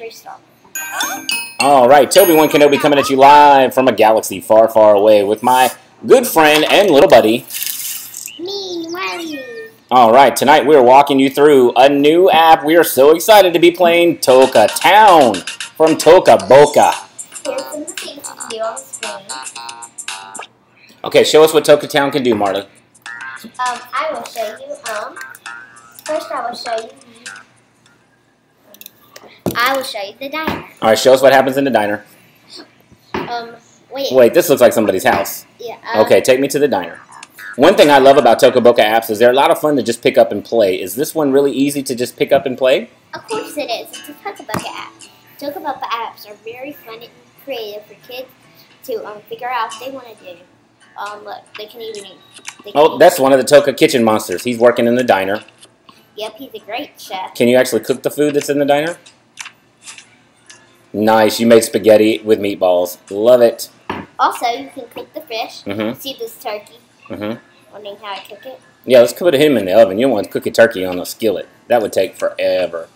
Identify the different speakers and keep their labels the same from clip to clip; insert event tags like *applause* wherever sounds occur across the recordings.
Speaker 1: Restart.
Speaker 2: All right, Toby One Kenobi coming at you live from a galaxy far, far away with my good friend and little buddy.
Speaker 1: Me, Wiley.
Speaker 2: All right, tonight we are walking you through a new app. We are so excited to be playing Toca Town from Toca Boca.
Speaker 1: Here's some of the things you can do on the screen.
Speaker 2: Okay, show us what Toca Town can do, Marley.
Speaker 1: Um, I will show you. Um, first I will show you. I will show you the diner.
Speaker 2: All right, show us what happens in the diner.
Speaker 1: Um, wait.
Speaker 2: Wait, this looks like somebody's house.
Speaker 1: Yeah. Um,
Speaker 2: Okay, take me to the diner. One thing I love about Toca Boca apps is they're a lot of fun to just pick up and play. Is this one really easy to just pick up and play?
Speaker 1: Of course it is. It's a Toca Boca app. Toca Boca apps are very fun and creative for kids to um, figure out what they want to do. Um, look, they can even eat. Can
Speaker 2: Oh,
Speaker 1: eat-
Speaker 2: that's one of the Toca kitchen monsters. He's working in the diner.
Speaker 1: Yep, he's a great chef.
Speaker 2: Can you actually cook the food that's in the diner? Nice, you made spaghetti with meatballs. Love it.
Speaker 1: Also, you can cook the fish.
Speaker 2: Mhm.
Speaker 1: See this turkey?
Speaker 2: hmm
Speaker 1: Wondering how I cook it?
Speaker 2: Yeah, let's put him in the oven. You don't want to cook a turkey on a skillet. That would take forever.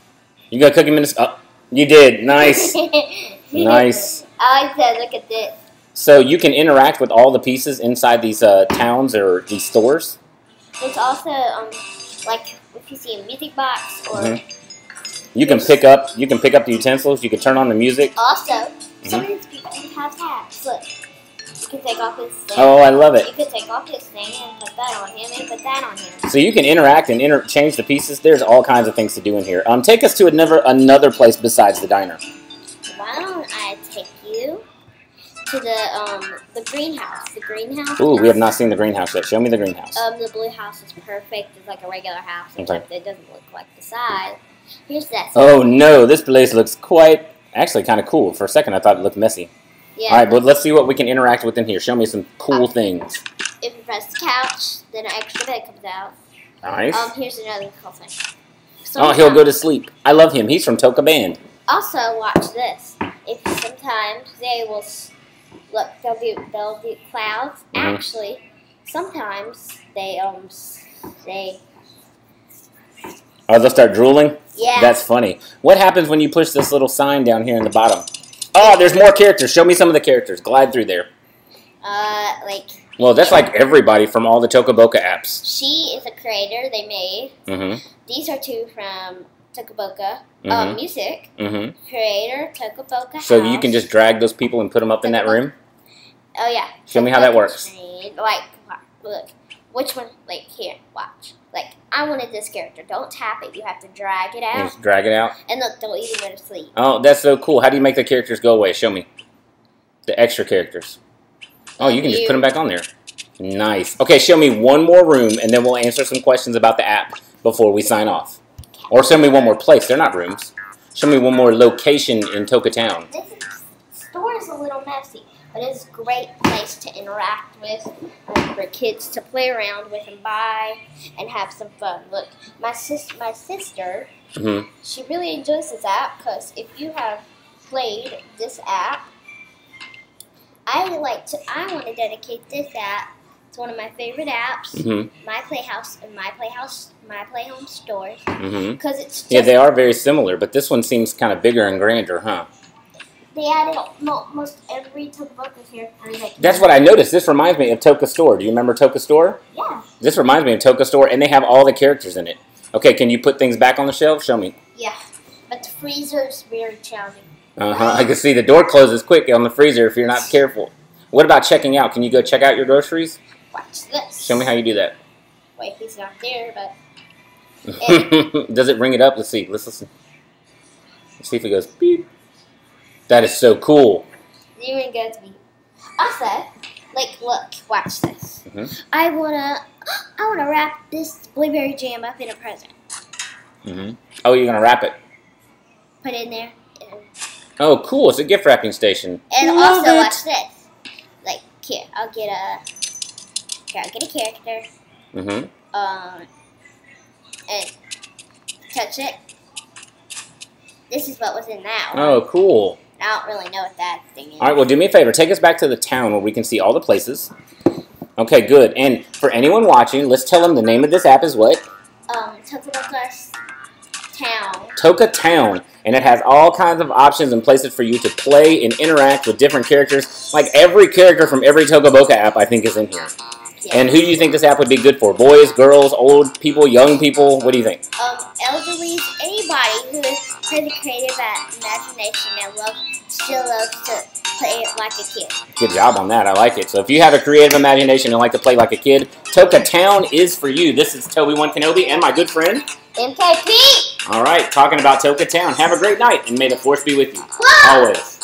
Speaker 2: You gonna cook him in the... Oh, you did. Nice. *laughs* nice.
Speaker 1: I like that. Look at this.
Speaker 2: So you can interact with all the pieces inside these uh, towns or these stores?
Speaker 1: It's also um like if you see a music box or
Speaker 2: Mhm. You can pick up you can pick up the utensils. You can turn on the music.
Speaker 1: also
Speaker 2: Mm-hmm.
Speaker 1: some of these people have hats. Look, you can take off his thing.
Speaker 2: Oh, I love it.
Speaker 1: You could take off his thing and put that on him and put that on him.
Speaker 2: So you can interact and interchange the pieces. There's all kinds of things to do in here. Um, take us to another another place besides the diner.
Speaker 1: Why don't I take you to the um the greenhouse? The greenhouse.
Speaker 2: Ooh, we have not seen the greenhouse yet. Show me the greenhouse.
Speaker 1: Um, the blue house is perfect. It's like a regular house,
Speaker 2: Okay.
Speaker 1: it doesn't look like the side. Here's that.
Speaker 2: Oh no, this place looks quite actually kind of cool. For a second, I thought it looked messy.
Speaker 1: yeah.
Speaker 2: All right, but let's see what we can interact with in here. Show me some cool things.
Speaker 1: If you press the couch, then an extra bed comes out.
Speaker 2: Nice.
Speaker 1: Um, here's another cool thing.
Speaker 2: Oh, he'll go to sleep. I love him. He's from Toca Band.
Speaker 1: Also, watch this. If sometimes they will look, they'll do they'll do clouds.
Speaker 2: Mhm.
Speaker 1: Actually, sometimes they um they
Speaker 2: Oh, they'll start drooling.
Speaker 1: Yeah.
Speaker 2: That's funny. What happens when you push this little sign down here in the bottom? Oh, there's more characters. Show me some of the characters. Glide through there.
Speaker 1: uh like
Speaker 2: Well, that's like everybody from all the Toca Boca apps.
Speaker 1: she is a creator they made.
Speaker 2: Mm-hmm.
Speaker 1: These are two from Toca Boca.
Speaker 2: Mhm.
Speaker 1: Um, music
Speaker 2: Mm-hmm.
Speaker 1: creator Toca Boca.
Speaker 2: So you can just drag those people and put them up in that room.
Speaker 1: Oh yeah.
Speaker 2: Show me how that works.
Speaker 1: Like look, which one? Like here, watch. Like I wanted this character. Don't tap it. You have to drag it out.
Speaker 2: Just drag it out.
Speaker 1: And look, they'll even go to sleep.
Speaker 2: Oh, that's so cool. How do you make the characters go away? Show me. The extra characters. Oh, you can just put them back on there. Nice. Okay, show me one more room, and then we'll answer some questions about the app before we sign off. Or show me one more place. They're not rooms. Show me one more location in Toca Town.
Speaker 1: This is, store is a little messy, but it's a great place to interact with, um, for kids to play around with and buy and have some fun. Look, my sis, my sister,
Speaker 2: hmm
Speaker 1: she really enjoys this app because if you have played this app, I would like to. I want to dedicate this app to one of my favorite apps,
Speaker 2: hmm
Speaker 1: My Playhouse and My Playhouse, My Playhome stores,
Speaker 2: hmm
Speaker 1: because it's just
Speaker 2: Yeah, they are very similar, but this one seems kind of bigger and grander, huh?
Speaker 1: They added mo- most every book of here. I
Speaker 2: That's what I noticed. This reminds me of Toca Store. Do you remember Toca Store?
Speaker 1: Yeah.
Speaker 2: This reminds me of Toca Store, and they have all the characters in it. Okay, can you put things back on the shelf? Show me.
Speaker 1: Yeah, but the freezer is very challenging.
Speaker 2: Uh huh. I can see the door closes quick on the freezer if you're not careful. What about checking out? Can you go check out your groceries?
Speaker 1: Watch this.
Speaker 2: Show me how you do that.
Speaker 1: Wait, he's not there, but *laughs*
Speaker 2: Does it ring it up? Let's see. Let's listen. Let's see if it goes beep. That is so cool.
Speaker 1: you even go to me. Also, like, look, watch this.
Speaker 2: Mhm.
Speaker 1: I wanna, *gasps* I wanna wrap this blueberry jam up in a present.
Speaker 2: hmm Oh, you're gonna wrap it.
Speaker 1: Put it in there,
Speaker 2: Oh, cool! It's a gift wrapping station.
Speaker 1: and
Speaker 2: Love
Speaker 1: also
Speaker 2: it.
Speaker 1: watch this. Like, here, I'll get a, here, I'll get a character,
Speaker 2: hmm
Speaker 1: um, and touch it. This is what was in that one.
Speaker 2: Oh, cool.
Speaker 1: I don't really know what that thing is.
Speaker 2: All right. Well, do me a favor. Take us back to the town where we can see all the places. Okay, good. And for anyone watching, let's tell them the name of this app is what?
Speaker 1: Um, Toca Boca's town.
Speaker 2: Toca Town. and it has all kinds of options and places for you to play and interact with different characters. Like every character from every Toca app, I think, is in here. And who do you think this app would be good for? Boys, girls, old people, young people? What do you think?
Speaker 1: um, elderly, anybody who has a creative imagination and loves, still loves to play it like a kid.
Speaker 2: Good job on that. I like it. So if you have a creative imagination and like to play like a kid, Toca Town is for you. This is Toby One Kenobi and my good friend.
Speaker 1: MKP!
Speaker 2: All right, talking about Toca Town. Have a great night, and may the force be with you
Speaker 1: Whoa!
Speaker 2: always.